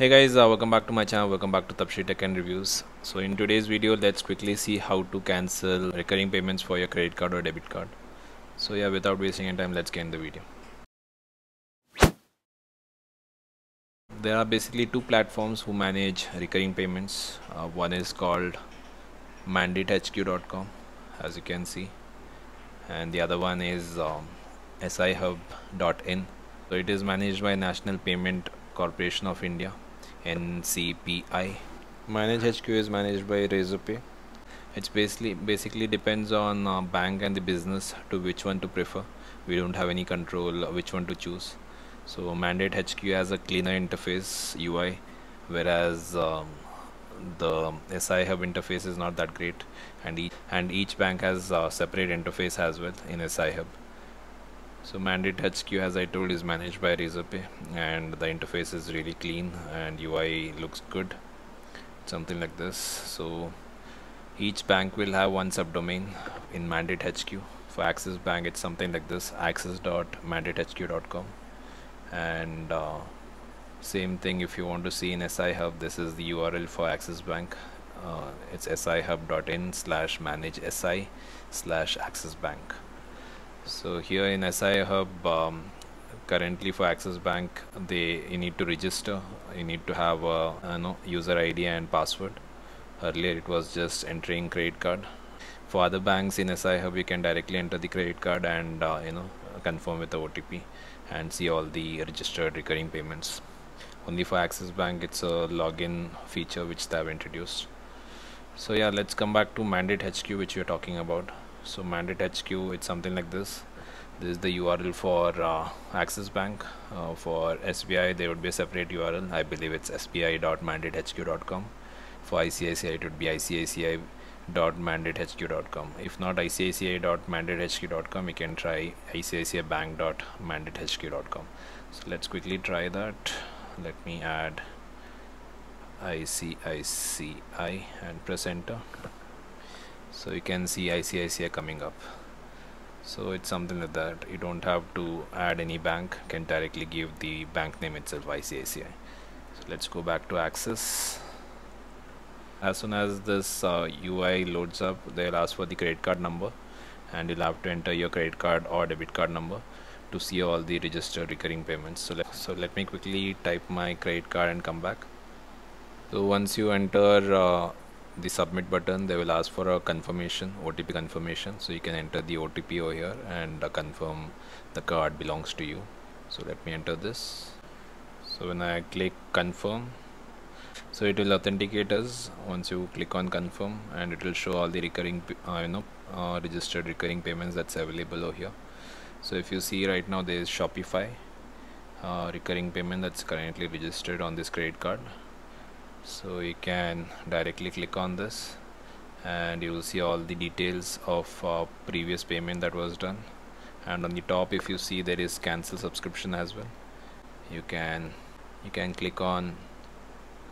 Hey guys, uh, welcome back to my channel. Welcome back to TabSheer Tech and Reviews. So in today's video, let's quickly see how to cancel recurring payments for your credit card or debit card. So yeah, without wasting any time, let's get in the video. There are basically two platforms who manage recurring payments. Uh, one is called mandatehq.com, as you can see, and the other one is um, sihub.in. So it is managed by National Payment Corporation of India NCPI. Mandate HQ is managed by Razorpay. It's basically basically depends on uh, bank and the business to which one to prefer. We don't have any control which one to choose. So Mandate HQ has a cleaner interface UI, whereas um, the SI Hub interface is not that great, and each and each bank has a separate interface as well in SI Hub. So Mandate HQ as I told is managed by Razorpay and the interface is really clean and UI looks good. Something like this. So each bank will have one subdomain in Mandate HQ for Axis Bank it's something like this axis.mandatehq.com and uh, same thing if you want to see in SI Hub this is the URL for Axis Bank. Uh, it's sihub.in slash manage SI slash Axis Bank so here in SI Hub um, currently for Axis Bank they you need to register. You need to have a you know, user ID and password. Earlier it was just entering credit card. For other banks in SI Hub you can directly enter the credit card and uh, you know confirm with the OTP and see all the registered recurring payments. Only for Axis Bank it's a login feature which they have introduced. So yeah let's come back to mandate HQ which we are talking about so mandate HQ it's something like this this is the URL for uh, Axis Bank uh, for SBI there would be a separate URL I believe it's sbi.mandatehq.com for ICICI it would be ICICI.mandatehq.com if not ICICI.mandatehq.com you can try ICICIbank.mandatehq.com so let's quickly try that let me add ICICI and press enter so you can see ICICI coming up. So it's something like that. You don't have to add any bank. You can directly give the bank name itself ICICI so let's go back to Axis. As soon as this uh, UI loads up they'll ask for the credit card number and you'll have to enter your credit card or debit card number to see all the registered recurring payments. So let, so let me quickly type my credit card and come back. So once you enter uh, the submit button they will ask for a confirmation OTP confirmation. So you can enter the OTP over here and uh, confirm the card belongs to you. So let me enter this. So when I click confirm so it will authenticate us. Once you click on confirm and it will show all the recurring uh, you know uh, registered recurring payments that's available over here. So if you see right now there is Shopify uh, recurring payment that's currently registered on this credit card so you can directly click on this and you will see all the details of uh, previous payment that was done. And on the top if you see there is cancel subscription as well you can you can click on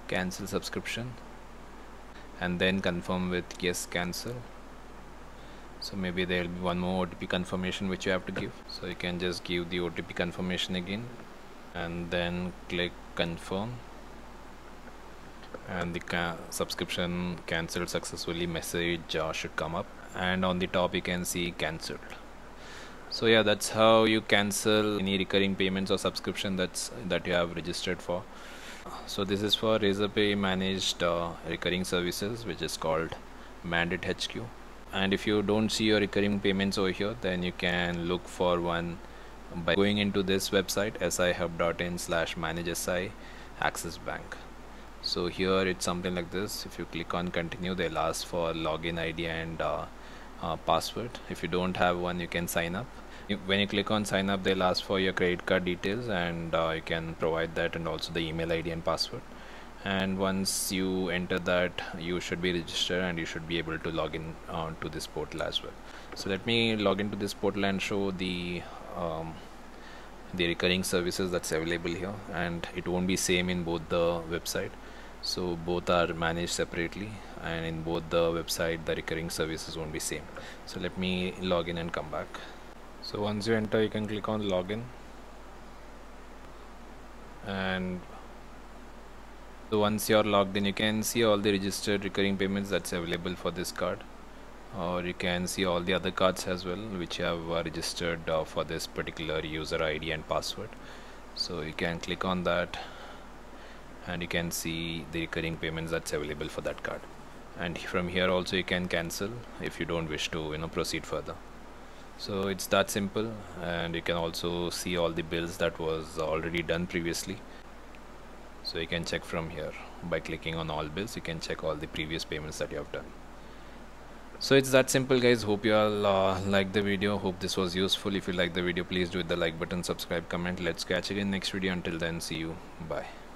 cancel subscription and then confirm with yes cancel. So maybe there will be one more OTP confirmation which you have to give. So you can just give the OTP confirmation again and then click confirm and the ca subscription cancelled successfully message uh, should come up. And on the top you can see cancelled. So yeah that's how you cancel any recurring payments or subscription that's that you have registered for. So this is for Razorpay managed uh, recurring services which is called Mandate HQ and if you don't see your recurring payments over here then you can look for one by going into this website sihub.in slash manage si axis bank so here it's something like this. If you click on continue they'll ask for login id and uh, uh, password. If you don't have one you can sign up. When you click on sign up they'll ask for your credit card details and uh, you can provide that and also the email id and password. And once you enter that you should be registered and you should be able to log in uh, to this portal as well. So let me log into this portal and show the um, the recurring services that's available here. And it won't be same in both the website so both are managed separately and in both the website the recurring services won't be same. So let me log in and come back. So once you enter you can click on login. And so once you're logged in you can see all the registered recurring payments that's available for this card. Or you can see all the other cards as well which have uh, registered uh, for this particular user ID and password. So you can click on that and you can see the recurring payments that's available for that card. And from here also you can cancel if you don't wish to you know proceed further. So it's that simple. And you can also see all the bills that was already done previously. So you can check from here. By clicking on all bills you can check all the previous payments that you have done. So it's that simple guys. Hope you all uh, like the video. Hope this was useful. If you like the video please do hit the like button subscribe comment. Let's catch again next video. Until then see you. Bye